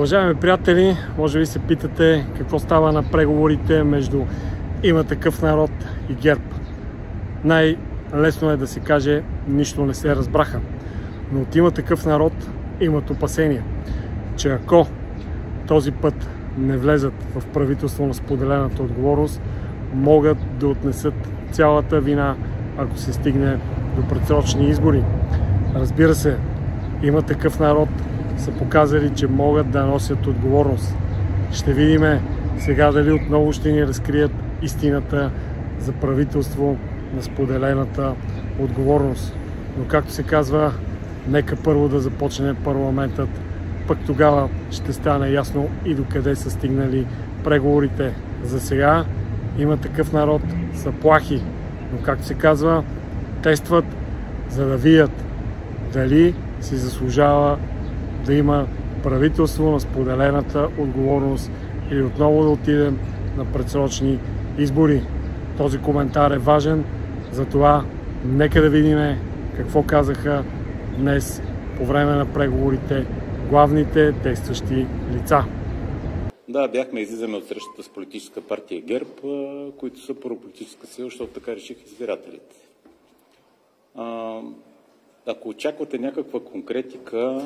Уважаеми приятели, може би се питате какво става на преговорите между има такъв народ и ГЕРБ. Най-лесно е да се каже, нищо не се разбраха. Но от има такъв народ имат опасения, че ако този път не влезат в правителство на споделената отговорност, могат да отнесат цялата вина, ако се стигне до предсрочни избори. Разбира се, има такъв народ, са показали, че могат да носят отговорност. Ще видим сега дали отново ще ни разкрият истината за правителство на споделената отговорност. Но както се казва, нека първо да започне парламентът, пък тогава ще стане ясно и докъде са стигнали преговорите. За сега има такъв народ, са плахи, но както се казва, тестват, за да видят дали си заслужава да има правителство на споделената отговорност или отново да отидем на предсрочни избори. Този коментар е важен, затова нека да видим какво казаха днес по време на преговорите главните действащи лица. Да, бяхме излизаме от срещата с политическа партия ГЕРБ, които са прополитическа сила, защото така реших избирателите. Ако очаквате някаква конкретика,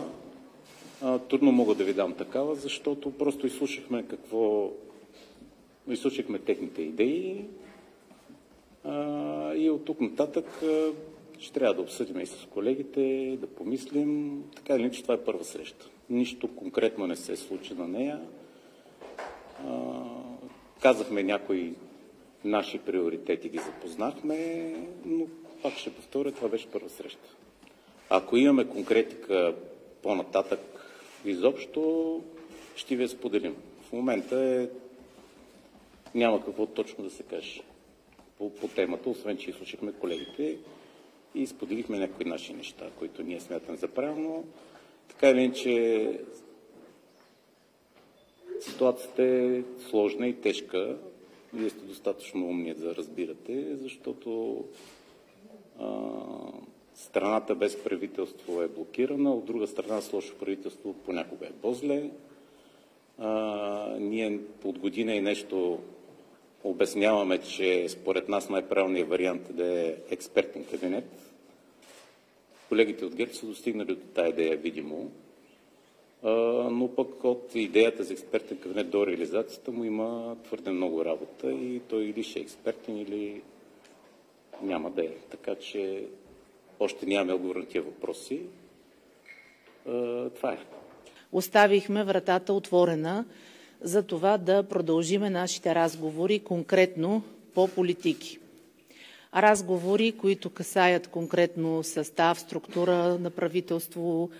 трудно мога да ви дам такава, защото просто изслушахме какво... Изслушахме техните идеи и от тук нататък ще трябва да обсъдим и с колегите, да помислим. Така или иначе, това е първа среща. Нищо конкретно не се случи на нея. Казахме някои наши приоритети, ги запознахме, но пак ще повторя, това беше първа среща. Ако имаме конкретика по-нататък изобщо, ще ви споделим. В момента е... няма какво точно да се каже по, по темата, освен че изслушахме колегите и споделихме някои наши неща, които ние смятаме за правилно. Така или иначе, ситуацията е сложна и тежка. Вие сте достатъчно умни да разбирате, защото а, страната без правителство е блокирана, от друга страна с лошо правителство понякога е по-зле. ние от година и нещо обясняваме, че според нас най-правилният вариант е да е експертен кабинет. Колегите от ГЕРБ са достигнали до тази идея, видимо, но пък от идеята за експертен кабинет до реализацията му има твърде много работа и той или ще е експертен, или няма да е. Така че още нямаме отговор на тия въпроси. Това е. Оставихме вратата отворена за това да продължиме нашите разговори конкретно по политики. Разговори, които касаят конкретно състав, структура на правителство,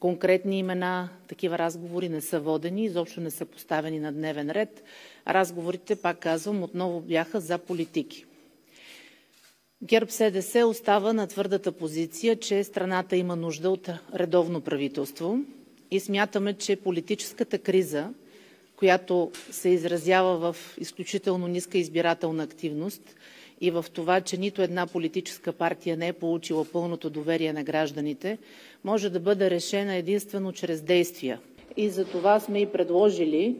конкретни имена. Такива разговори не са водени, изобщо не са поставени на дневен ред. Разговорите, пак казвам, отново бяха за политики. ГЕРБ-СДС остава на твърдата позиция, че страната има нужда от редовно правителство и смятаме, че политическата криза, която се изразява в изключително ниска избирателна активност и в това, че нито една политическа партия не е получила пълното доверие на гражданите, може да бъде решена единствено чрез действия. И за това сме и предложили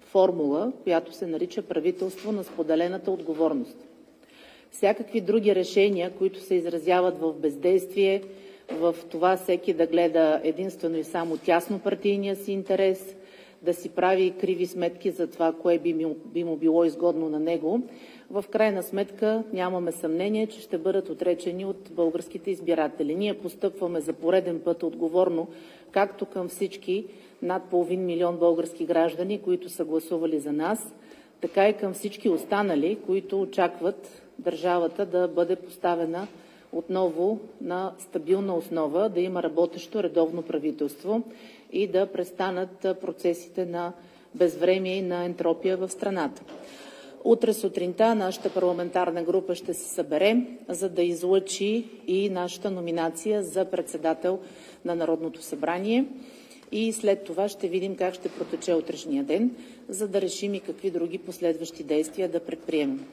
формула, която се нарича правителство на споделената отговорност всякакви други решения, които се изразяват в бездействие, в това всеки да гледа единствено и само тясно партийния си интерес, да си прави криви сметки за това, кое би му било изгодно на него, в крайна сметка нямаме съмнение, че ще бъдат отречени от българските избиратели. Ние постъпваме за пореден път отговорно както към всички над половин милион български граждани, които са гласували за нас, така и към всички останали, които очакват държавата да бъде поставена отново на стабилна основа, да има работещо редовно правителство и да престанат процесите на безвремие и на ентропия в страната. Утре сутринта нашата парламентарна група ще се събере, за да излъчи и нашата номинация за председател на Народното събрание и след това ще видим как ще протече утрешния ден, за да решим и какви други последващи действия да предприемем.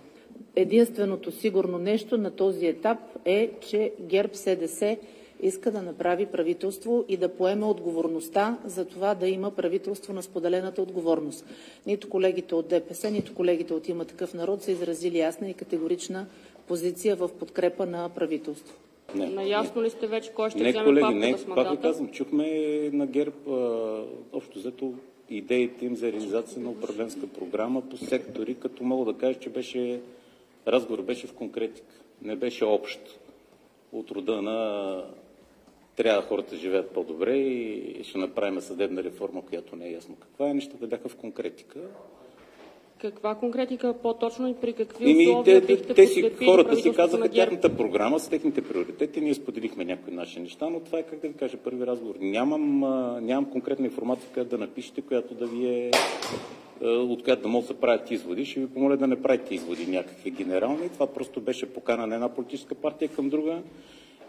Единственото сигурно нещо на този етап е, че ГЕРБ-СДС иска да направи правителство и да поеме отговорността за това да има правителство на споделената отговорност. Нито колегите от ДПС, нито колегите от има такъв народ са изразили ясна и категорична позиция в подкрепа на правителство. Не, Наясно ли сте вече кой ще не, вземе колеги, не, с пак мандата? ви казвам, чухме на ГЕРБ а, общо взето идеите им за реализация на управленска програма по сектори, като мога да кажа, че беше, разговор беше в конкретика, не беше общ от рода на трябва хората живеят по-добре и ще направим съдебна реформа, която не е ясно каква е. Нещата бяха в конкретика. Каква конкретика по-точно и при какви Ими, условия те, бихте те си, хората си казаха тяхната програма с техните приоритети. Ние споделихме някои наши неща, но това е, как да ви кажа, първи разговор. Нямам, а, нямам конкретна информация, която да напишете, която да ви е а, от която да могат да правят изводи. Ще ви помоля да не правите изводи някакви генерални. Това просто беше покана на една политическа партия към друга.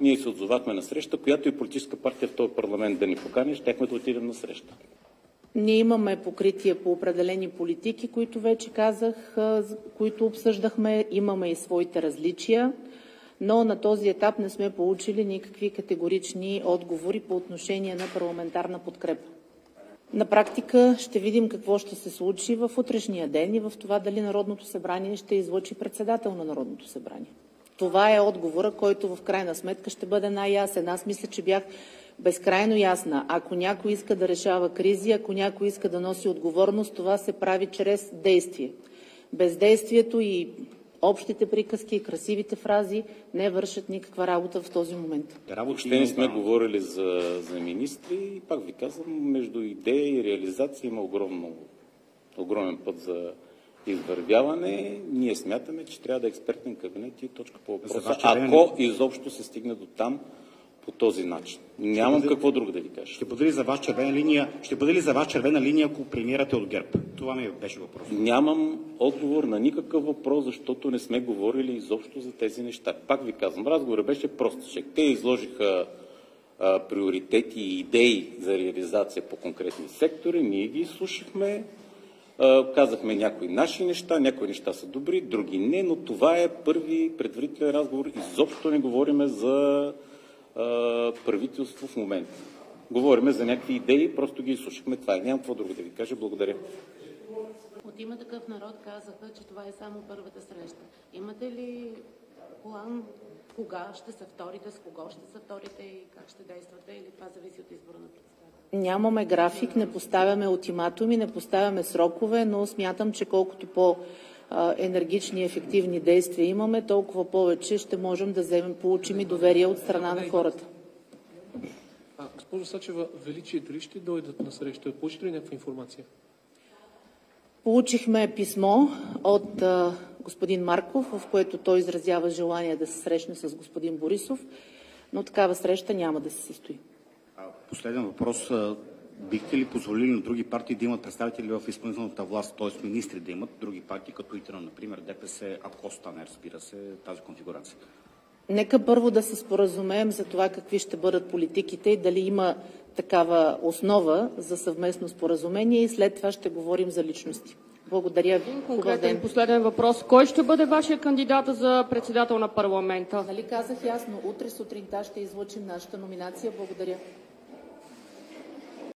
Ние се отзовахме на среща, която и политическа партия в този парламент да ни покани, щяхме да отидем на среща. Ние имаме покритие по определени политики, които вече казах, които обсъждахме. Имаме и своите различия, но на този етап не сме получили никакви категорични отговори по отношение на парламентарна подкрепа. На практика ще видим какво ще се случи в утрешния ден и в това дали Народното събрание ще излъчи председател на Народното събрание. Това е отговора, който в крайна сметка ще бъде най-ясен. Аз мисля, че бях безкрайно ясна. Ако някой иска да решава кризи, ако някой иска да носи отговорност, това се прави чрез действие. Бездействието и общите приказки и красивите фрази не вършат никаква работа в този момент. Въобще не сме говорили за, за министри и пак ви казвам, между идея и реализация има огромно, огромен път за извървяване. Ние смятаме, че трябва да е експертен кабинет и точка по въпроса, ако изобщо се стигне до там по този начин. Нямам бъде- какво друго да ви кажа. Ще бъде ли за вас червена линия, ще бъде ли за вас червена линия, ако премиерът е от ГЕРБ? Това ми беше въпрос. Нямам отговор на никакъв въпрос, защото не сме говорили изобщо за тези неща. Пак ви казвам, разговорът беше простичък. Те изложиха а, приоритети и идеи за реализация по конкретни сектори, ние ги слушахме, а, казахме някои наши неща, някои неща са добри, други не, но това е първи предварителен разговор. Изобщо не говориме за правителство в момента. Говориме за някакви идеи, просто ги изслушахме. Това е. Нямам какво друго да ви кажа. Благодаря. От има такъв народ казаха, че това е само първата среща. Имате ли план кога ще се вторите, с кого ще се вторите и как ще действате или това зависи от избора на председател? Нямаме график, не поставяме ултиматуми, не поставяме срокове, но смятам, че колкото по енергични и ефективни действия имаме, толкова повече ще можем да вземем, получим и доверие от страна на хората. А, госпожо Сачева, Величие, дали ще дойдат на среща? Получите ли някаква информация? Получихме писмо от а, господин Марков, в което той изразява желание да се срещне с господин Борисов, но такава среща няма да се състои. Последен въпрос. Бихте ли позволили на други партии да имат представители в изпълнителната власт, т.е. министри да имат други партии, като ИТРА, например, ДПС, ако стане, разбира се, тази конфигурация? Нека първо да се споразумеем за това какви ще бъдат политиките и дали има такава основа за съвместно споразумение и след това ще говорим за личности. Благодаря ви. Хубав Конкретен ден. последен въпрос. Кой ще бъде вашия кандидат за председател на парламента? Нали казах ясно, утре сутринта ще излъчим нашата номинация. Благодаря.